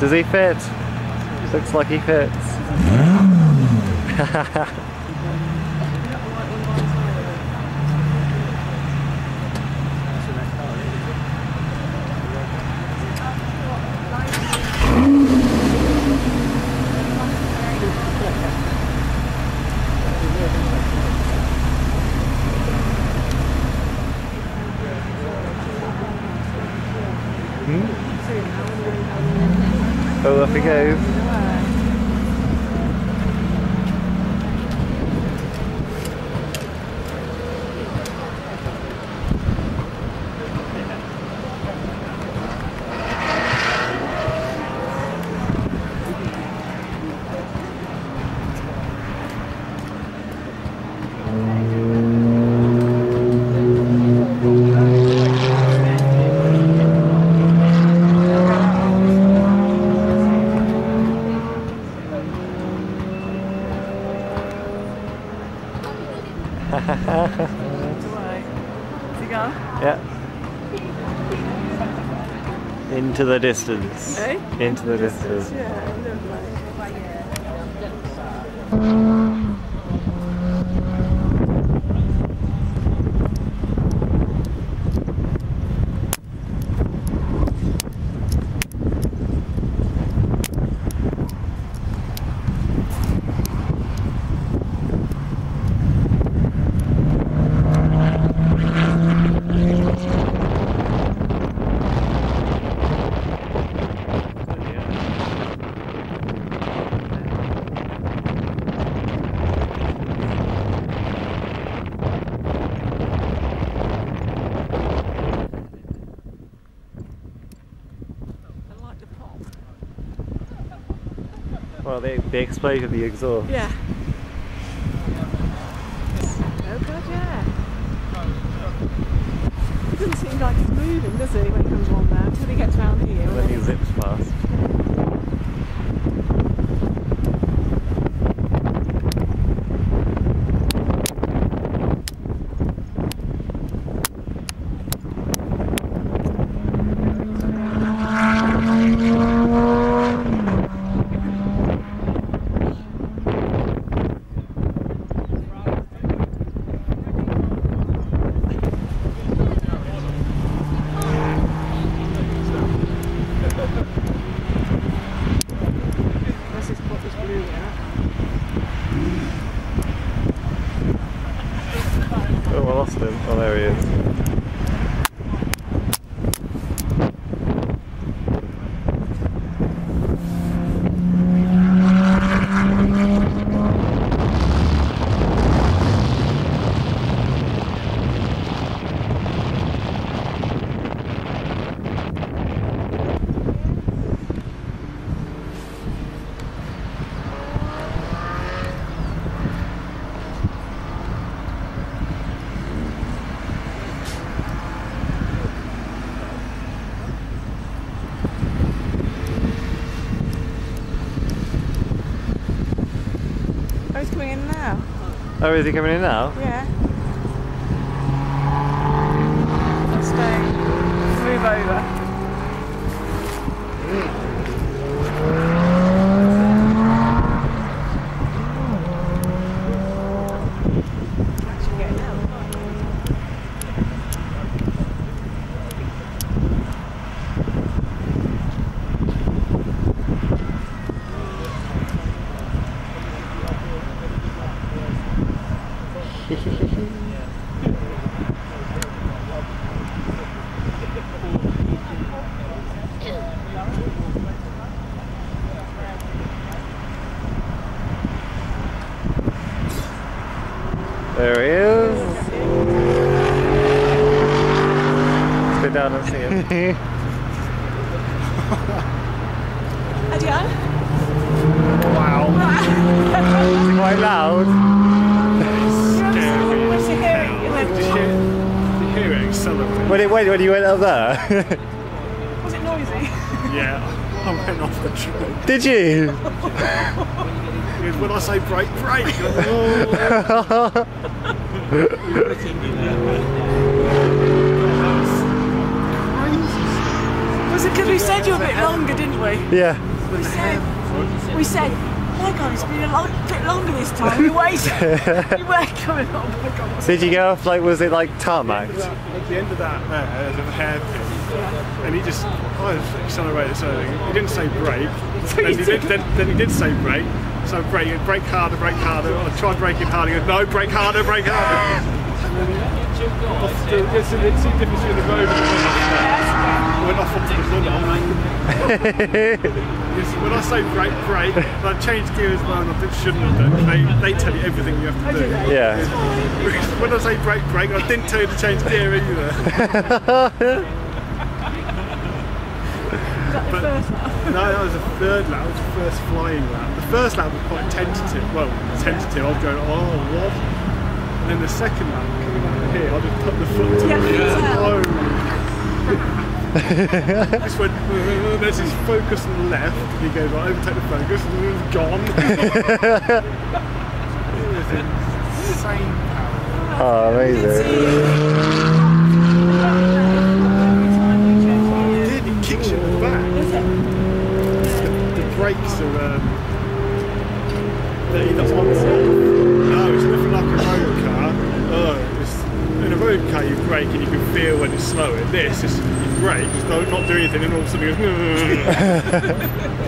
Does he fit? Looks like he fits. Mm. Oh, off he goes. Is he gone? Yeah. Into the distance. Eh? Into the distance. Yeah, lovely. I like the pop. Well, they, the explosion of the exhaust. Yeah. Oh god, yeah. It doesn't seem like it's moving, does it, when it comes along there, until he gets round here. Then he zips past. This is what this blue yeah. Oh, I lost him. Oh, there he is. He's coming in now. Oh, is he coming in now? Yeah. Stay. Move over. There he is. Go down and see him. Adieu. Is he quite loud? It went, when you went up there? Was it noisy? Yeah, I went off the train. Did you? When I say break, break. Was because we said you were a bit longer, didn't we? Yeah. We said, we said, my god, it's been a long, bit longer this time. We waited. we were coming. Oh my god. Did you go off like was it like tarmac? At the end of that, there, there's a uh, hairpin. And he just, I was accelerated so he didn't say brake. he then, he did, didn't. then, then he did say brake. So brake, brake harder, brake harder. I tried braking harder. He goes, no, brake harder, brake harder. When I say brake, brake, I changed gear as well, and I didn't- shouldn't have done. They, they tell you everything you have to do. Yeah. When I say brake, brake, I didn't tell you to change gear either. That lap. No, that was the third lap. It was the first flying lap. The first lap was quite tentative. Well, tentative. I was going, oh, what? And then the second lap, of here, I just put the foot to Yeah, the you can. Oh. just went, uh, there's his focus on the left, and he goes, I right, overtake the focus, and it was gone. insane power. Oh, amazing. It did, it kicks you in the back. The, the brakes are, um, they're either on or off. No, it's nothing like a road car. Oh, it's, in a road car you brake and you can feel when it's slowing. This is you brake, don't not do anything, and all of a sudden goes.